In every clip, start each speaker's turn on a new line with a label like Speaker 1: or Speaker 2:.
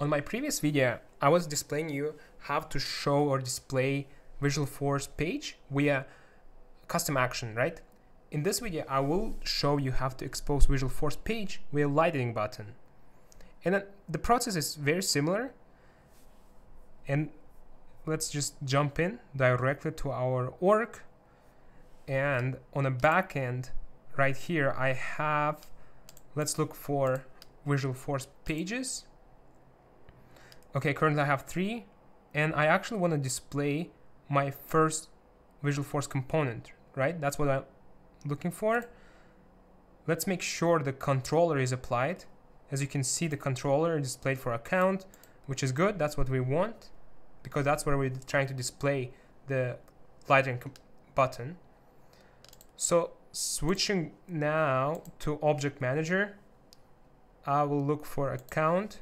Speaker 1: On my previous video, I was displaying you how to show or display Visualforce page via custom action, right? In this video, I will show you how to expose Visualforce page via lightning button. And the process is very similar. And let's just jump in directly to our org. And on the back end, right here, I have, let's look for Visualforce pages Okay, currently I have three, and I actually want to display my first Visualforce component, right? That's what I'm looking for. Let's make sure the controller is applied. As you can see, the controller is displayed for account, which is good. That's what we want, because that's where we're trying to display the Lightning button. So switching now to Object Manager, I will look for account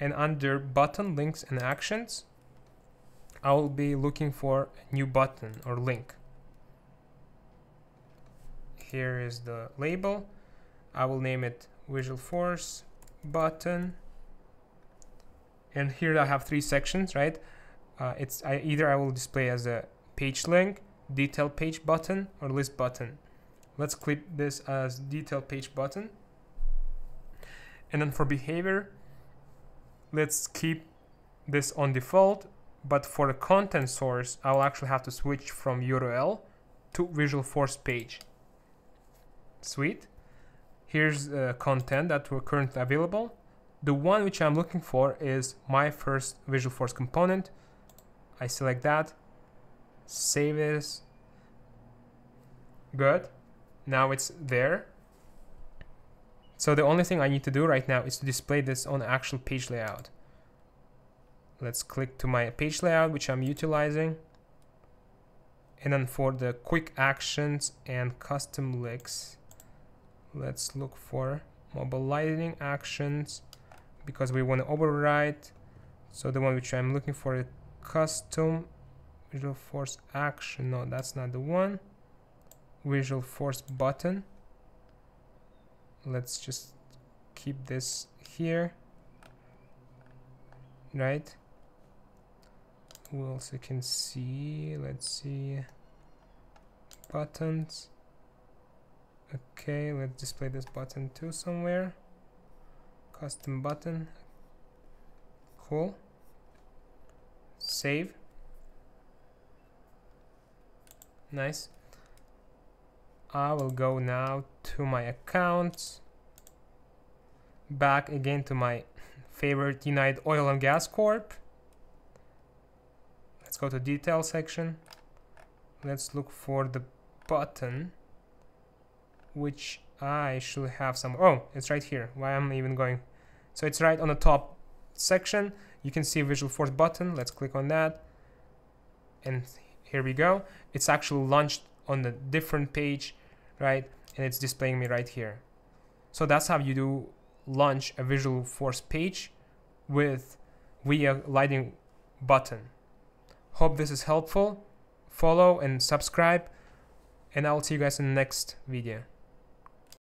Speaker 1: and under button links and actions I will be looking for a new button or link. Here is the label. I will name it Visualforce button. And here I have three sections right? Uh, it's I, either I will display as a page link detail page button or list button. Let's click this as detail page button. And then for behavior let's keep this on default, but for the content source, I'll actually have to switch from URL to Visualforce page. Sweet. Here's the content that we're currently available. The one which I'm looking for is my first Visualforce component. I select that, save this. Good. Now it's there. So the only thing I need to do right now is to display this on actual page layout. Let's click to my page layout, which I'm utilizing. And then for the quick actions and custom links, let's look for mobile lightning actions because we want to override. So the one which I'm looking for is custom Visualforce action. No, that's not the one. Visualforce button let's just keep this here right? Else you can see? Let's see. Buttons. Okay let's display this button too somewhere. Custom button. Cool. Save. Nice I will go now to my accounts. Back again to my favorite United Oil and Gas Corp. Let's go to detail section. Let's look for the button which I should have some oh it's right here. Why am I even going? So it's right on the top section. You can see Visualforce button. Let's click on that. And here we go. It's actually launched on a different page right? And it's displaying me right here. So that's how you do launch a Visualforce page with via lightning button. Hope this is helpful. Follow and subscribe and I'll see you guys in the next video.